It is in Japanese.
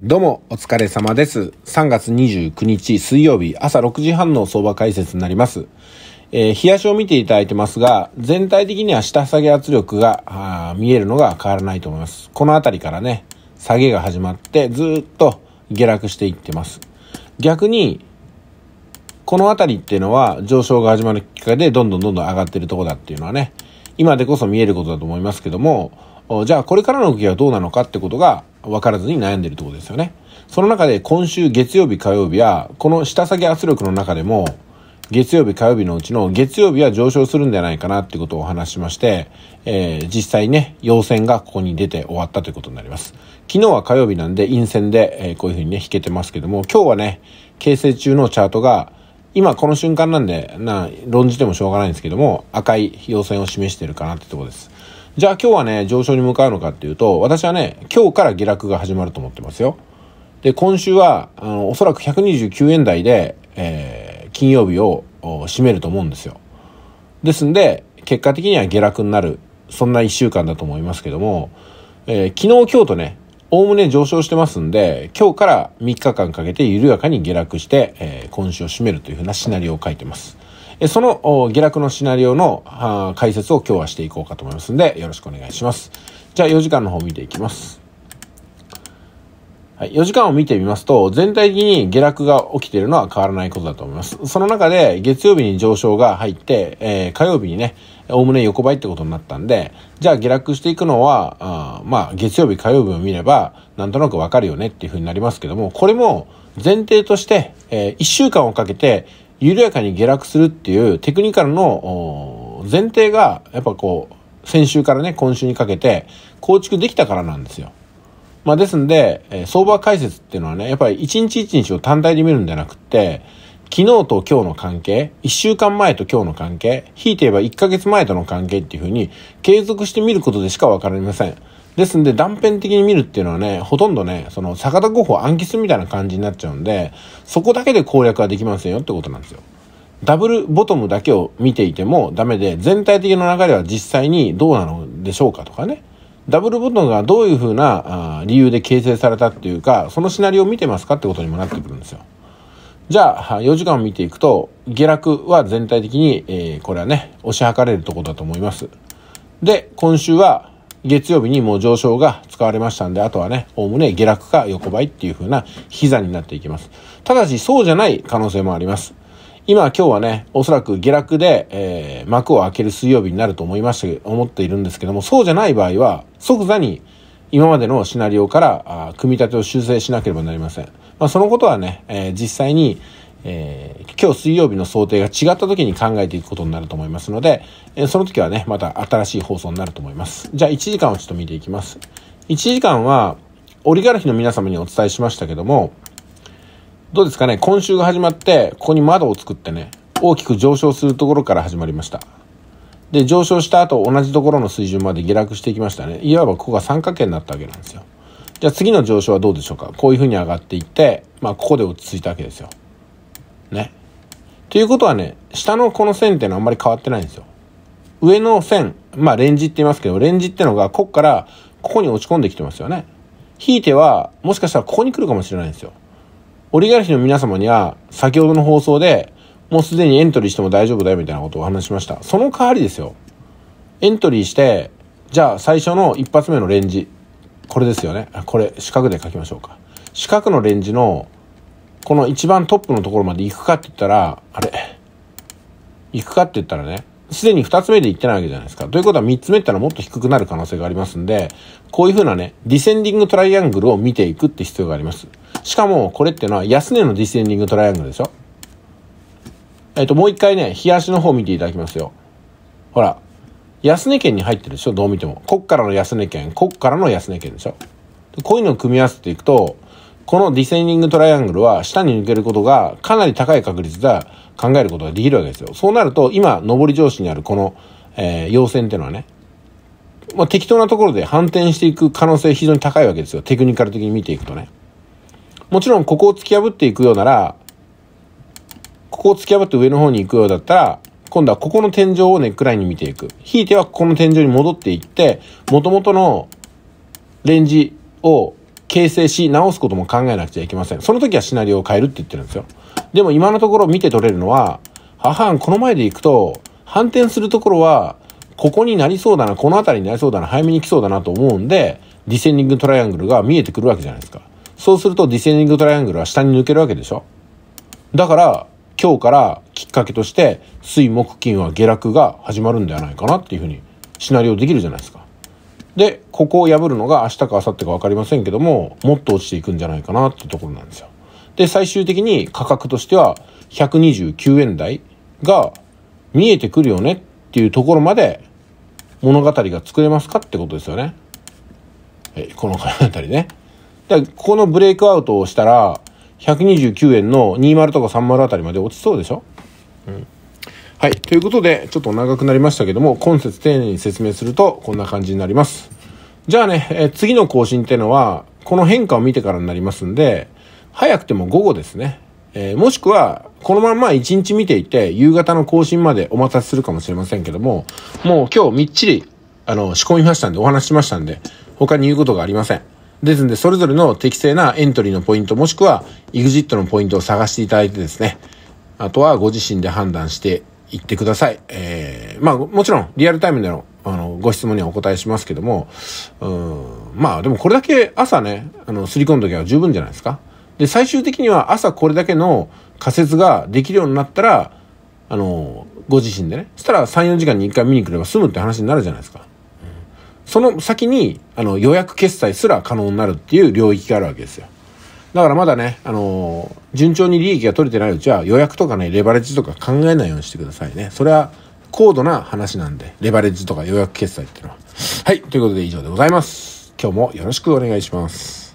どうも、お疲れ様です。3月29日水曜日朝6時半の相場解説になります。えー、冷やしを見ていただいてますが、全体的には下下げ圧力があー見えるのが変わらないと思います。この辺りからね、下げが始まってずーっと下落していってます。逆に、この辺りっていうのは上昇が始まるきっかけでどんどんどんどん上がってるとこだっていうのはね、今でこそ見えることだと思いますけども、じゃあこれからの動きはどうなのかってことが分からずに悩んでるところですよね。その中で今週月曜日火曜日は、この下下げ圧力の中でも、月曜日火曜日のうちの月曜日は上昇するんじゃないかなってことをお話しまして、えー、実際ね、陽線がここに出て終わったということになります。昨日は火曜日なんで陰線で、えー、こういうふうにね、引けてますけども、今日はね、形成中のチャートが、今この瞬間なんで、な、論じてもしょうがないんですけども、赤い陽線を示してるかなってところです。じゃあ今日はね、上昇に向かうのかっていうと、私はね、今日から下落が始まると思ってますよ。で、今週は、あの、おそらく129円台で、えー、金曜日を締めると思うんですよ。ですんで、結果的には下落になる、そんな一週間だと思いますけども、えー、昨日今日とね、おおむね上昇してますんで、今日から3日間かけて緩やかに下落して、えー、今週を締めるというふうなシナリオを書いてます。その下落のシナリオの解説を今日はしていこうかと思いますので、よろしくお願いします。じゃあ4時間の方を見ていきます。はい、4時間を見てみますと、全体的に下落が起きているのは変わらないことだと思います。その中で月曜日に上昇が入って、えー、火曜日にね、おおむね横ばいってことになったんで、じゃあ下落していくのは、あまあ月曜日火曜日を見れば、なんとなくわかるよねっていうふうになりますけども、これも前提として、えー、1週間をかけて、緩やかに下落するっていうテクニカルの前提が、やっぱこう、先週からね、今週にかけて構築できたからなんですよ。まあですんで、え、相場解説っていうのはね、やっぱり一日一日を単体で見るんじゃなくって、昨日と今日の関係、1週間前と今日の関係、ひいて言えば1ヶ月前との関係っていうふうに継続して見ることでしかわかりません。ですんで断片的に見るっていうのはね、ほとんどね、その坂田候補暗記するみたいな感じになっちゃうんで、そこだけで攻略はできませんよってことなんですよ。ダブルボトムだけを見ていてもダメで、全体的な流れは実際にどうなのでしょうかとかね。ダブルボトムがどういうふうなあ理由で形成されたっていうか、そのシナリオを見てますかってことにもなってくるんですよ。じゃあ、4時間見ていくと、下落は全体的に、えー、これはね、押し量れるとこだと思います。で、今週は、月曜日にもう上昇が使われましたんで、あとはね、おおむね下落か横ばいっていう風な膝になっていきます。ただし、そうじゃない可能性もあります。今、今日はね、おそらく下落で、えー、幕を開ける水曜日になると思いました思っているんですけども、そうじゃない場合は、即座に今までのシナリオからあ組み立てを修正しなければなりません。まあ、そのことはね、えー、実際に、えー、今日水曜日の想定が違った時に考えていくことになると思いますので、えー、その時はね、また新しい放送になると思います。じゃあ1時間をちょっと見ていきます。1時間は、オリガルヒの皆様にお伝えしましたけども、どうですかね、今週が始まって、ここに窓を作ってね、大きく上昇するところから始まりました。で、上昇した後、同じところの水準まで下落していきましたね。いわばここが三角形になったわけなんですよ。じゃあ次の上昇はどうでしょうか？こういうふうに上がっていって、まあここで落ち着いたわけですよ。ね。ということはね、下のこの線っていうのはあんまり変わってないんですよ。上の線、まあレンジって言いますけど、レンジってのがここからここに落ち込んできてますよね。ひいては、もしかしたらここに来るかもしれないんですよ。オリガルヒの皆様には、先ほどの放送で、もうすでにエントリーしても大丈夫だよみたいなことをお話しました。その代わりですよ。エントリーして、じゃあ最初の一発目のレンジ。これですよね。これ、四角で書きましょうか。四角のレンジの、この一番トップのところまで行くかって言ったら、あれ？行くかって言ったらね、すでに二つ目で行ってないわけじゃないですか。ということは三つ目ってのはもっと低くなる可能性がありますんで、こういうふうなね、ディセンディングトライアングルを見ていくって必要があります。しかも、これってのは安値のディセンディングトライアングルでしょ？えっ、と、もう一回ね、冷やしの方見ていただきますよ。ほら、安値圏に入ってるでしょ？どう見ても。こっからの安値圏、こっからの安値圏でしょ？こういうのを組み合わせていくと、このディセンディングトライアングルは下に抜けることがかなり高い確率で考えることができるわけですよ。そうなると、今、上り上司にあるこの、えー、陽線っていうのはね、まあ、適当なところで反転していく可能性非常に高いわけですよ。テクニカル的に見ていくとね。もちろん、ここを突き破っていくようなら、ここを突き破って上の方に行くようだったら、今度はここの天井をネックラインに見ていく。ひいてはここの天井に戻っていって、元々のレンジを形成し直すことも考えなくちゃいけません。その時はシナリオを変えるって言ってるんですよ。でも今のところ見て取れるのは、母この前で行くと、反転するところは、ここになりそうだな、この辺りになりそうだな、早めに来そうだなと思うんで、ディセンディングトライアングルが見えてくるわけじゃないですか。そうするとディセンディングトライアングルは下に抜けるわけでしょだから、今日からきっかけとして、水木金は下落が始まるんではないかなっていうふうにシナリオできるじゃないですか。で、ここを破るのが明日か明後日か分かりませんけども、もっと落ちていくんじゃないかなってところなんですよ。で、最終的に価格としては129円台が見えてくるよねっていうところまで物語が作れますかってことですよね。えこの辺りね。で、ここのブレイクアウトをしたら、129円の20とか30あたりまで落ちそうでしょ？うん。はい。ということで、ちょっと長くなりましたけども、今節丁寧に説明すると、こんな感じになります。じゃあね、え次の更新っていうのは、この変化を見てからになりますんで、早くても午後ですね。えー、もしくは、このまま1日見ていて、夕方の更新までお待たせするかもしれませんけども、もう今日みっちり、あの、仕込みましたんで、お話ししましたんで、他に言うことがありません。ですんで、それぞれの適正なエントリーのポイント、もしくは EXIT のポイントを探していただいてですね、あとはご自身で判断していってください。えー、まあ、もちろん、リアルタイムでの、あの、ご質問にはお答えしますけども、うん、まあ、でもこれだけ朝ね、あの、すり込んどきは十分じゃないですか。で、最終的には朝これだけの仮説ができるようになったら、あの、ご自身でね、そしたら3、4時間に1回見に来れば済むって話になるじゃないですか。その先に、あの、予約決済すら可能になるっていう領域があるわけですよ。だからまだね、あのー、順調に利益が取れてないうちは予約とかね、レバレッジとか考えないようにしてくださいね。それは高度な話なんで、レバレッジとか予約決済っていうのは。はい、ということで以上でございます。今日もよろしくお願いします。